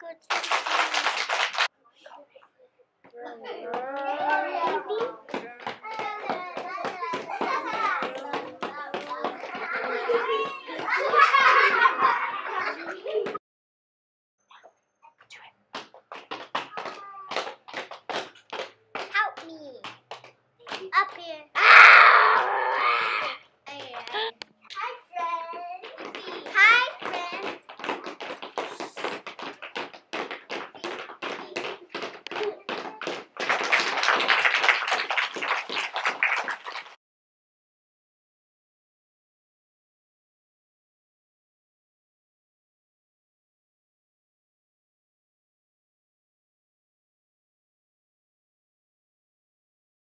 good Help me. Up here.